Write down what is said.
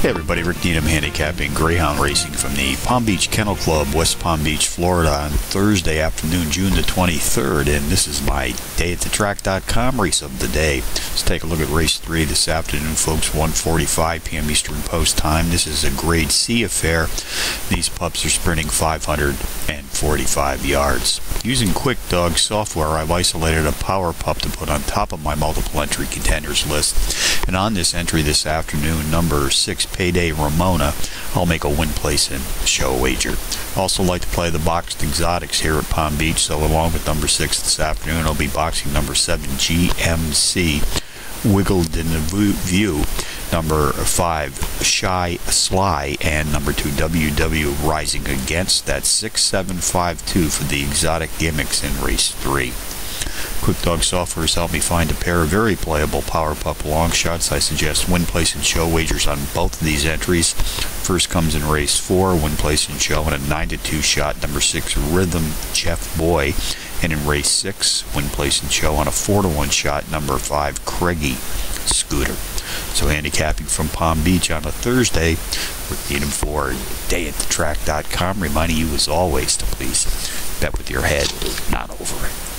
Hey everybody, Rick Needham handicapping Greyhound racing from the Palm Beach Kennel Club, West Palm Beach, Florida on Thursday afternoon, June the 23rd, and this is my day at the track.com race of the day. Let's take a look at race 3 this afternoon, folks, 1.45 p.m. Eastern Post Time. This is a grade C affair. These pups are sprinting 545 yards. Using Quick Dog software, I've isolated a power pup to put on top of my multiple entry contenders list. And on this entry this afternoon, number 6 Payday Ramona, I'll make a win place in show wager. Also like to play the boxed exotics here at Palm Beach, so along with number 6 this afternoon, I'll be boxing number 7 GMC Wiggled in the View, number 5 Shy Sly, and number 2 WW Rising Against. That's 6752 for the exotic gimmicks in race 3. Quickdog Software has helped me find a pair of very playable Power Pup long shots. I suggest win, place, and show wagers on both of these entries. First comes in race 4, win, place, and show, and a 9 to 2 shot, number 6 Rhythm Jeff Boy. And in race 6, win, place, and show on a 4 to 1 shot, number 5 Craigie Scooter. So handicapping from Palm Beach on a Thursday with Needham Ford, dayatthetrack.com, reminding you as always to please bet with your head, not over it.